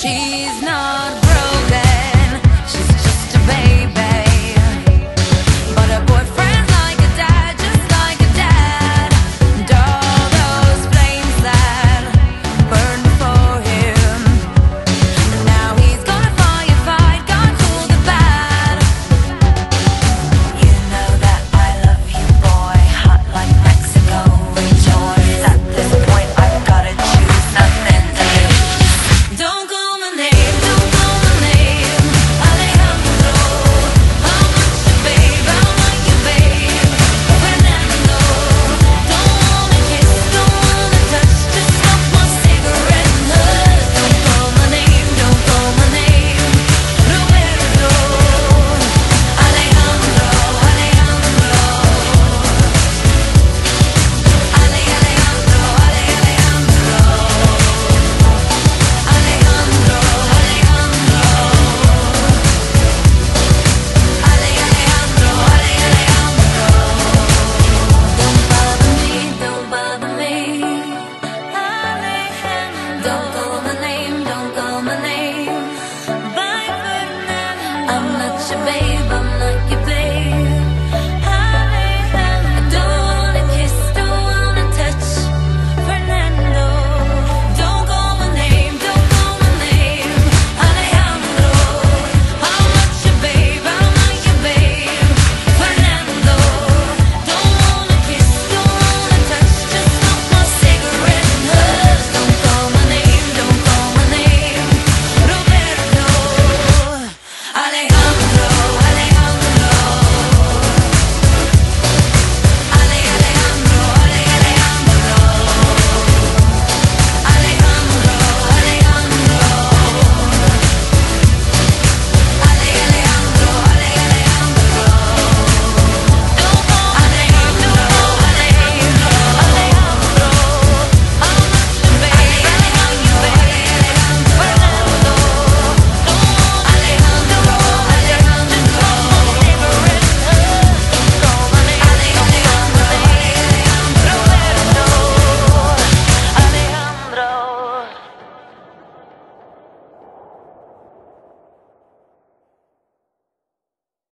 She's not such a.